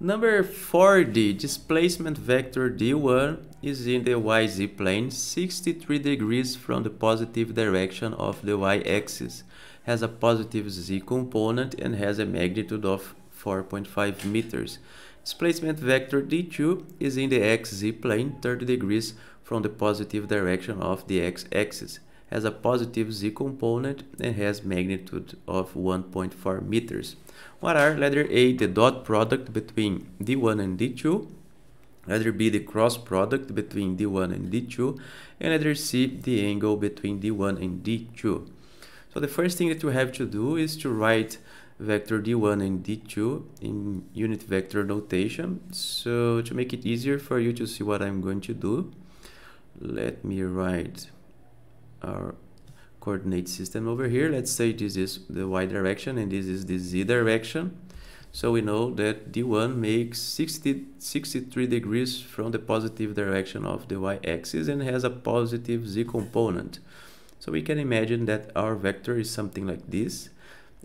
Number 40, displacement vector d1 is in the yz plane 63 degrees from the positive direction of the y-axis, has a positive z component and has a magnitude of 4.5 meters. Displacement vector d2 is in the xz plane 30 degrees from the positive direction of the x-axis, has a positive z component and has magnitude of 1.4 meters. What are letter A the dot product between d1 and d2, letter B the cross product between d1 and d2, and letter C the angle between d1 and d2. So the first thing that you have to do is to write vector d1 and d2 in unit vector notation. So to make it easier for you to see what I'm going to do, let me write our coordinate system over here. Let's say this is the y direction and this is the z direction. So we know that d1 makes 60, 63 degrees from the positive direction of the y-axis and has a positive z component. So we can imagine that our vector is something like this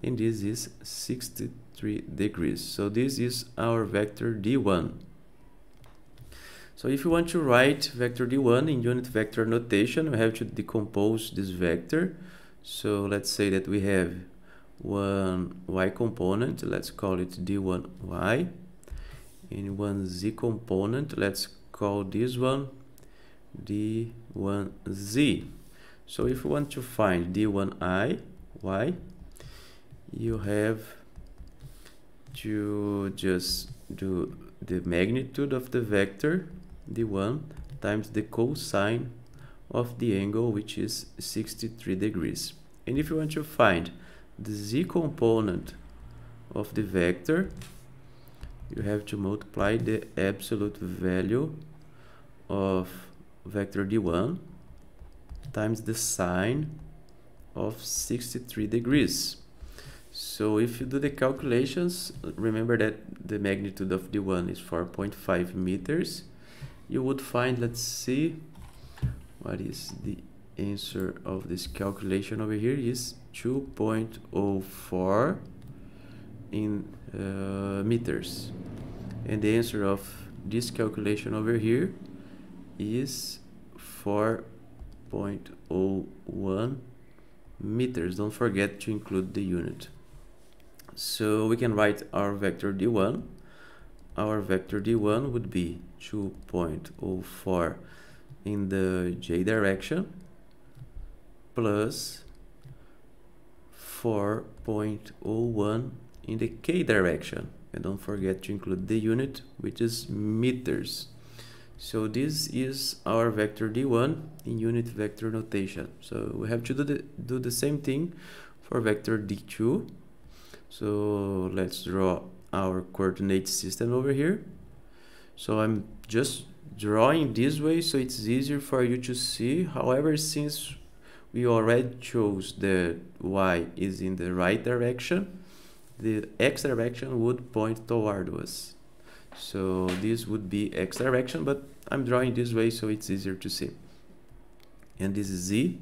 and this is 63 degrees. So this is our vector d1. So if you want to write vector d1 in unit vector notation, we have to decompose this vector. So let's say that we have one y component, let's call it d1y, and one z component, let's call this one d1z. So if you want to find d1i, y, you have to just do the magnitude of the vector d1 times the cosine of the angle which is 63 degrees. And if you want to find the z component of the vector you have to multiply the absolute value of vector d1 times the sine of 63 degrees. So if you do the calculations remember that the magnitude of d1 is 4.5 meters you would find let's see what is the answer of this calculation over here? Is 2.04 in uh, meters. And the answer of this calculation over here is 4.01 meters. Don't forget to include the unit. So we can write our vector d1 our vector d1 would be 2.04 in the j direction plus 4.01 in the k direction. And don't forget to include the unit which is meters. So this is our vector d1 in unit vector notation. So we have to do the do the same thing for vector d2 so let's draw our coordinate system over here. So I'm just drawing this way so it's easier for you to see. However since we already chose that y is in the right direction the x direction would point toward us. So this would be x direction but I'm drawing this way so it's easier to see. And this is z.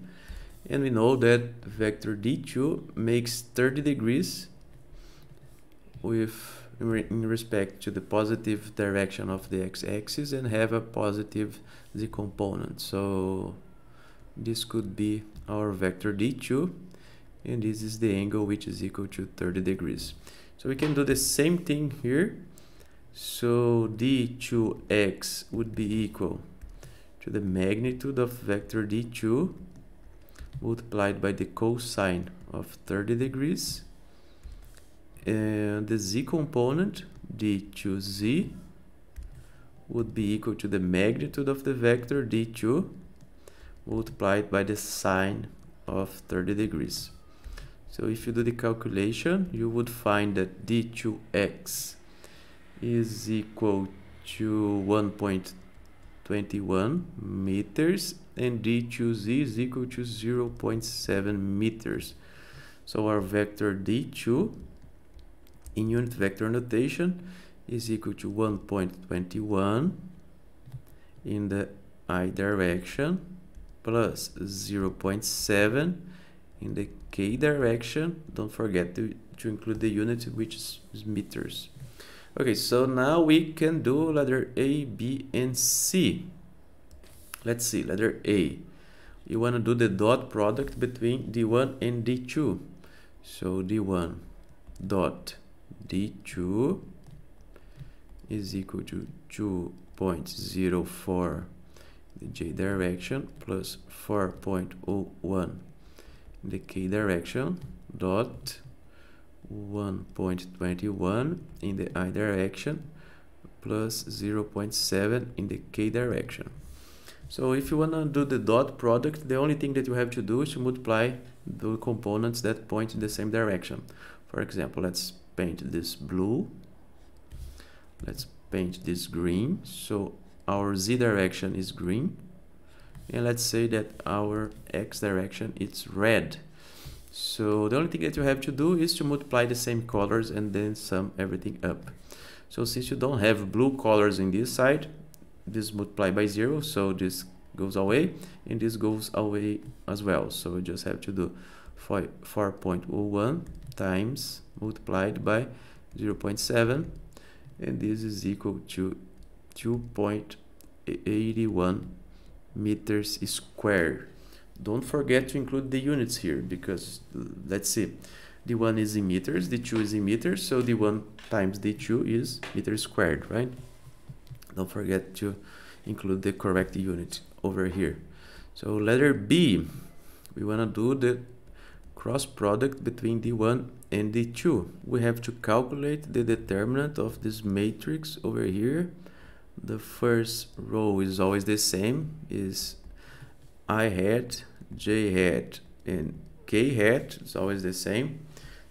And we know that vector d2 makes 30 degrees with in respect to the positive direction of the x-axis and have a positive z component. So this could be our vector d2 and this is the angle which is equal to 30 degrees. So we can do the same thing here. So d2x would be equal to the magnitude of vector d2 multiplied by the cosine of 30 degrees and the z component d2z would be equal to the magnitude of the vector d2 multiplied by the sine of 30 degrees. So if you do the calculation, you would find that d2x is equal to 1.21 meters and d2z is equal to 0.7 meters. So our vector d2 in unit vector notation is equal to 1.21 in the i direction plus 0.7 in the k direction don't forget to, to include the unit which is meters Okay, so now we can do letter A, B, and C. Let's see, letter A. You want to do the dot product between D1 and D2. So D1 dot D2 is equal to 2.04 the j direction plus 4.01 the k direction dot 1.21 in the i direction plus 0.7 in the k direction. So if you want to do the dot product, the only thing that you have to do is to multiply the components that point in the same direction. For example, let's paint this blue. Let's paint this green. So our z direction is green. And let's say that our x direction is red. So the only thing that you have to do is to multiply the same colors and then sum everything up. So since you don't have blue colors in this side, this multiply by zero, so this goes away and this goes away as well. So we just have to do 4.01 times multiplied by 0.7 and this is equal to 2.81 meters squared. Don't forget to include the units here because let's see. The one is in meters the two is in meters so the one times the two is meters squared right? Don't forget to include the correct unit over here. So letter b we want to do the cross product between d1 and d2 we have to calculate the determinant of this matrix over here. The first row is always the same is i hat j hat and k hat is always the same.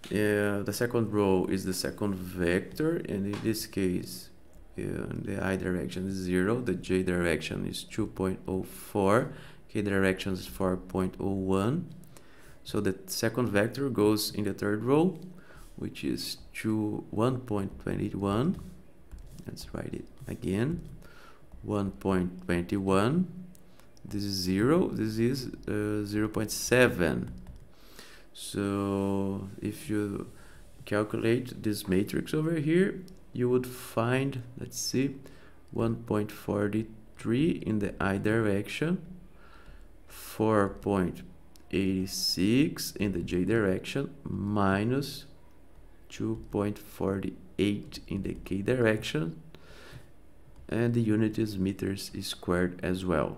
Uh, the second row is the second vector and in this case uh, the i direction is 0 the j direction is 2.04 k direction is 4.01 so the second vector goes in the third row which is to 1.21 let's write it again. 1.21 this is 0 this is uh, 0 0.7 so if you calculate this matrix over here you would find let's see 1.43 in the i direction 4.86 in the j direction minus 2.48 in the k direction and the unit is meters squared as well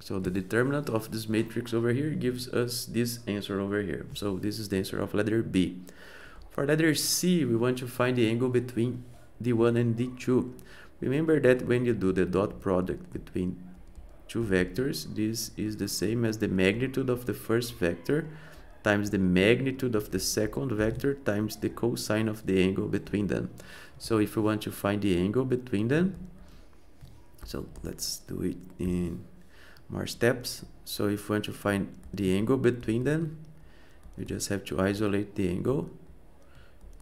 so the determinant of this matrix over here gives us this answer over here. So this is the answer of letter B. For letter C, we want to find the angle between D1 and D2. Remember that when you do the dot product between two vectors, this is the same as the magnitude of the first vector times the magnitude of the second vector times the cosine of the angle between them. So if we want to find the angle between them, so let's do it in more steps. So if we want to find the angle between them you just have to isolate the angle.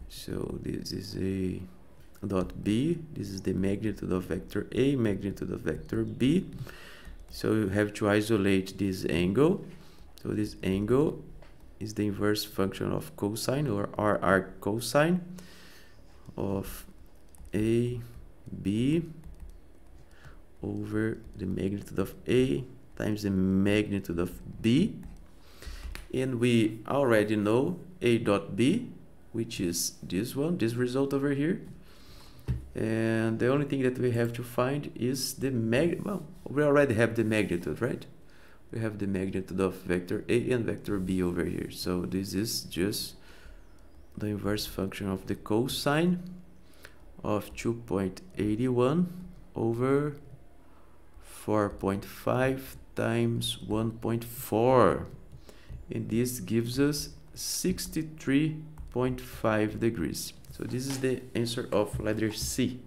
So this is a dot b. This is the magnitude of vector a magnitude of vector b so you have to isolate this angle so this angle is the inverse function of cosine or r arc cosine of a b over the magnitude of a times the magnitude of B. And we already know A dot B, which is this one, this result over here. And the only thing that we have to find is the mag, well, we already have the magnitude, right? We have the magnitude of vector A and vector B over here. So this is just the inverse function of the cosine of 2.81 over 4.5 times 1.4 and this gives us 63.5 degrees so this is the answer of letter C